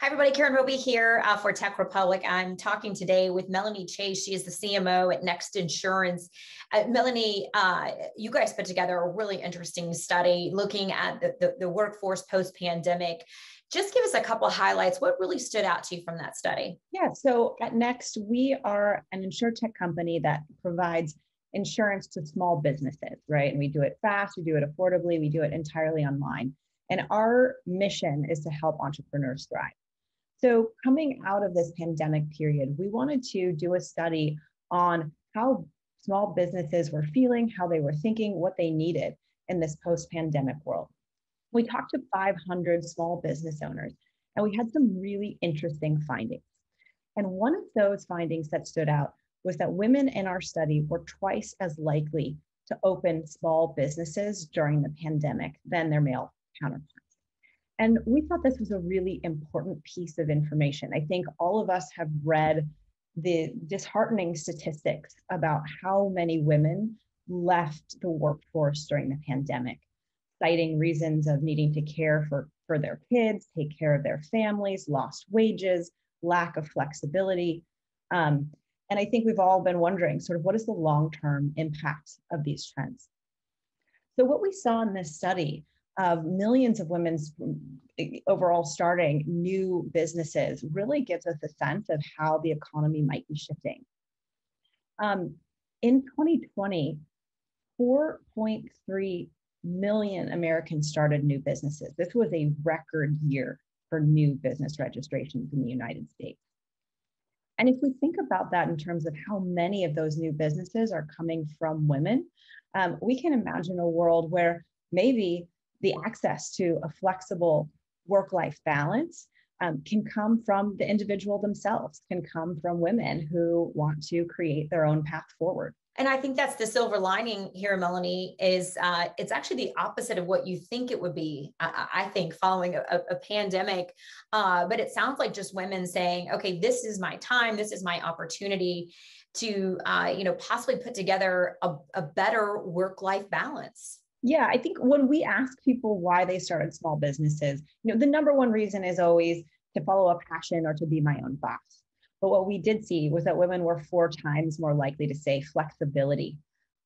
Hi, everybody. Karen Roby here uh, for TechRepublic. I'm talking today with Melanie Chase. She is the CMO at Next Insurance. Uh, Melanie, uh, you guys put together a really interesting study looking at the, the, the workforce post pandemic. Just give us a couple highlights. What really stood out to you from that study? Yeah, so at Next, we are an insurtech company that provides insurance to small businesses, right? And we do it fast, we do it affordably, we do it entirely online. And our mission is to help entrepreneurs thrive. So, coming out of this pandemic period, we wanted to do a study on how small businesses were feeling, how they were thinking, what they needed in this post pandemic world. We talked to 500 small business owners, and we had some really interesting findings. And one of those findings that stood out was that women in our study were twice as likely to open small businesses during the pandemic than their male counterparts. And we thought this was a really important piece of information. I think all of us have read the disheartening statistics about how many women left the workforce during the pandemic, citing reasons of needing to care for, for their kids, take care of their families, lost wages, lack of flexibility. Um, and I think we've all been wondering sort of what is the long term impact of these trends? So, what we saw in this study of millions of women's overall starting new businesses really gives us a sense of how the economy might be shifting. Um, in 2020, 4.3 million Americans started new businesses. This was a record year for new business registrations in the United States. And if we think about that in terms of how many of those new businesses are coming from women, um, we can imagine a world where maybe the access to a flexible work life balance um, can come from the individual themselves, can come from women who want to create their own path forward. And I think that's the silver lining here, Melanie, is uh, it's actually the opposite of what you think it would be, I, I think, following a, a pandemic. Uh, but it sounds like just women saying, okay, this is my time, this is my opportunity to, uh, you know, possibly put together a, a better work life balance. Yeah, I think when we ask people why they started small businesses, you know, the number one reason is always to follow a passion or to be my own boss. But what we did see was that women were four times more likely to say flexibility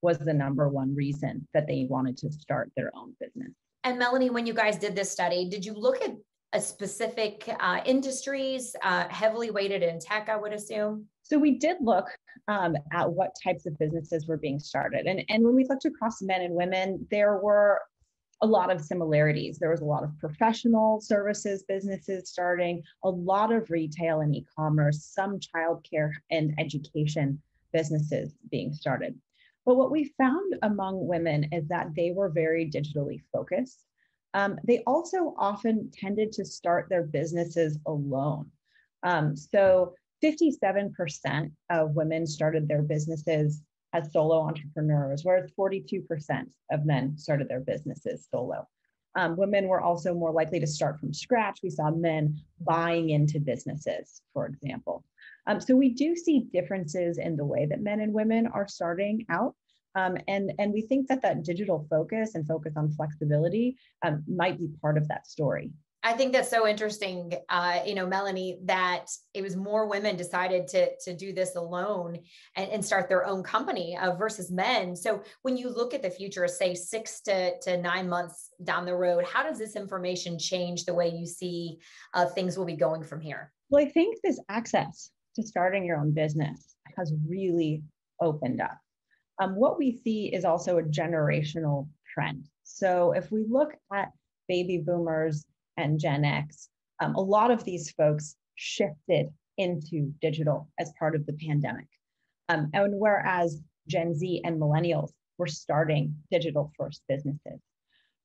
was the number one reason that they wanted to start their own business. And Melanie, when you guys did this study, did you look at a specific uh, industries uh, heavily weighted in tech, I would assume? So we did look um, at what types of businesses were being started. And, and when we looked across men and women, there were a lot of similarities. There was a lot of professional services businesses starting, a lot of retail and e-commerce, some childcare and education businesses being started. But what we found among women is that they were very digitally focused. Um, they also often tended to start their businesses alone. Um, so 57% of women started their businesses as solo entrepreneurs, whereas 42% of men started their businesses solo. Um, women were also more likely to start from scratch. We saw men buying into businesses, for example. Um, so we do see differences in the way that men and women are starting out. Um, and, and we think that that digital focus and focus on flexibility um, might be part of that story. I think that's so interesting, uh, you know, Melanie, that it was more women decided to, to do this alone and, and start their own company uh, versus men. So when you look at the future, say six to, to nine months down the road, how does this information change the way you see uh, things will be going from here? Well, I think this access to starting your own business has really opened up. Um, what we see is also a generational trend. So if we look at baby boomers and Gen X, um, a lot of these folks shifted into digital as part of the pandemic. Um, and whereas Gen Z and millennials were starting digital first businesses.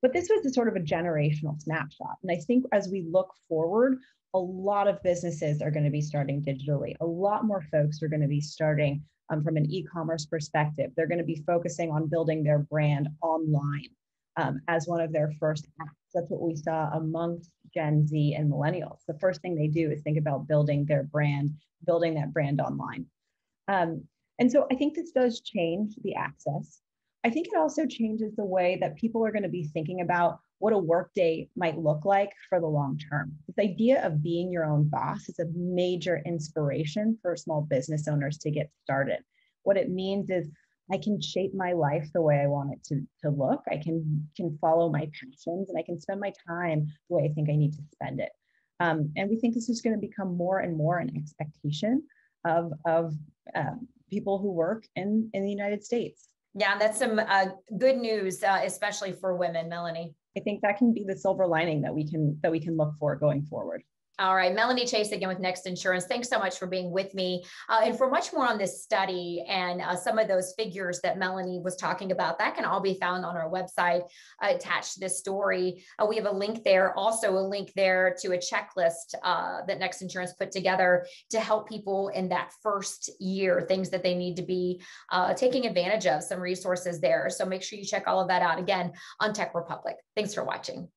But this was a sort of a generational snapshot. And I think as we look forward, a lot of businesses are going to be starting digitally. A lot more folks are going to be starting um, from an e commerce perspective. They're going to be focusing on building their brand online um, as one of their first. That's what we saw amongst Gen Z and millennials. The first thing they do is think about building their brand, building that brand online. Um, and so I think this does change the access. I think it also changes the way that people are going to be thinking about what a workday might look like for the long term. This idea of being your own boss is a major inspiration for small business owners to get started. What it means is I can shape my life the way I want it to, to look. I can, can follow my passions and I can spend my time the way I think I need to spend it. Um, and we think this is going to become more and more an expectation of, of uh, people who work in, in the United States. Yeah, that's some uh, good news, uh, especially for women, Melanie. I think that can be the silver lining that we can that we can look for going forward. All right, Melanie Chase again with Next Insurance. Thanks so much for being with me. Uh, and for much more on this study and uh, some of those figures that Melanie was talking about, that can all be found on our website uh, attached to this story. Uh, we have a link there, also a link there to a checklist uh, that Next Insurance put together to help people in that first year, things that they need to be uh, taking advantage of, some resources there. So make sure you check all of that out again on TechRepublic. Thanks for watching.